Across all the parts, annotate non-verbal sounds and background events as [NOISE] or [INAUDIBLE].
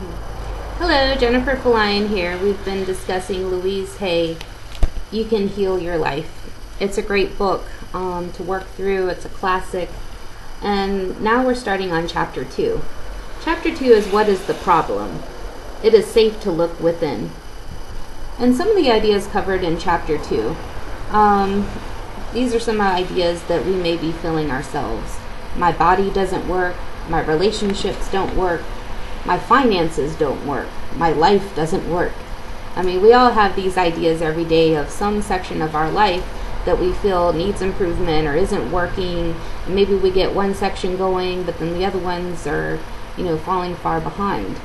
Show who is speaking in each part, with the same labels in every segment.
Speaker 1: Hello, Jennifer Folayan here. We've been discussing Louise Hay, You Can Heal Your Life. It's a great book um, to work through, it's a classic. And now we're starting on chapter 2. Chapter 2 is What is the Problem? It is safe to look within. And some of the ideas covered in chapter 2. Um, these are some ideas that we may be feeling ourselves. My body doesn't work, my relationships don't work, my finances don't work, my life doesn't work. I mean, we all have these ideas every day of some section of our life that we feel needs improvement or isn't working. Maybe we get one section going, but then the other ones are, you know, falling far behind.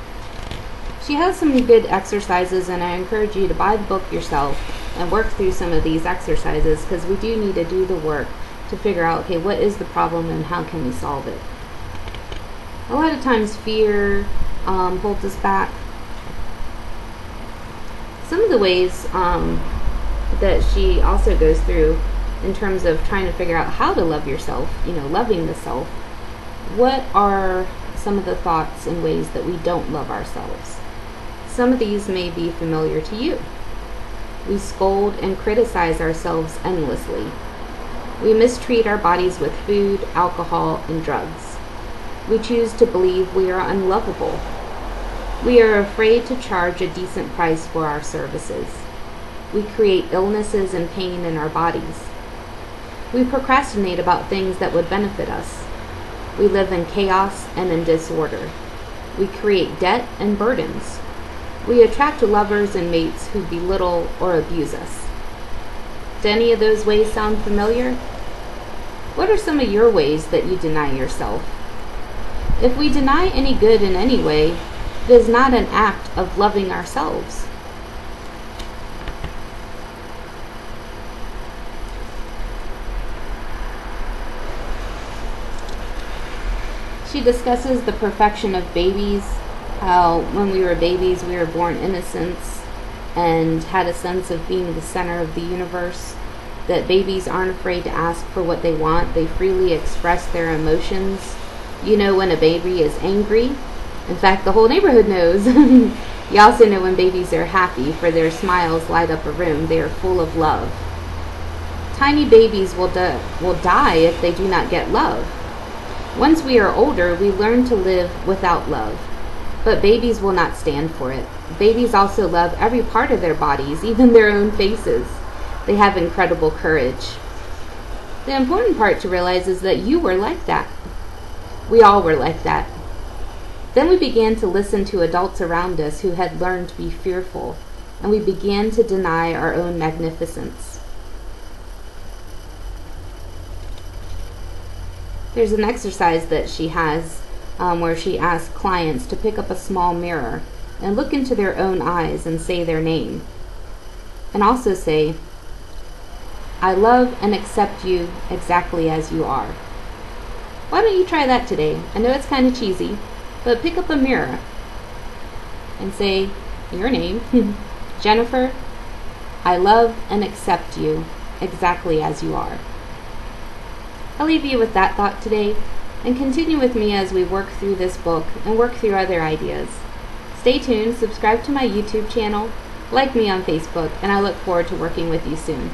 Speaker 1: She has some good exercises, and I encourage you to buy the book yourself and work through some of these exercises because we do need to do the work to figure out okay, what is the problem and how can we solve it. A lot of times, fear um, holds us back. Some of the ways um, that she also goes through in terms of trying to figure out how to love yourself, you know, loving the self, what are some of the thoughts and ways that we don't love ourselves? Some of these may be familiar to you. We scold and criticize ourselves endlessly. We mistreat our bodies with food, alcohol, and drugs. We choose to believe we are unlovable. We are afraid to charge a decent price for our services. We create illnesses and pain in our bodies. We procrastinate about things that would benefit us. We live in chaos and in disorder. We create debt and burdens. We attract lovers and mates who belittle or abuse us. Do any of those ways sound familiar? What are some of your ways that you deny yourself? If we deny any good in any way, it is not an act of loving ourselves. She discusses the perfection of babies, how when we were babies we were born innocents and had a sense of being the center of the universe, that babies aren't afraid to ask for what they want, they freely express their emotions. You know when a baby is angry. In fact, the whole neighborhood knows. [LAUGHS] you also know when babies are happy, for their smiles light up a room. They are full of love. Tiny babies will, di- will die if they do not get love. Once we are older, we learn to live without love. But babies will not stand for it. Babies also love every part of their bodies, even their own faces. They have incredible courage. The important part to realize is that you were like that. We all were like that. Then we began to listen to adults around us who had learned to be fearful, and we began to deny our own magnificence. There's an exercise that she has um, where she asks clients to pick up a small mirror and look into their own eyes and say their name. And also say, I love and accept you exactly as you are. Why don't you try that today? I know it's kind of cheesy, but pick up a mirror and say your name, [LAUGHS] Jennifer. I love and accept you exactly as you are. I'll leave you with that thought today and continue with me as we work through this book and work through other ideas. Stay tuned, subscribe to my YouTube channel, like me on Facebook, and I look forward to working with you soon.